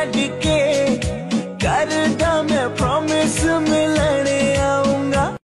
had become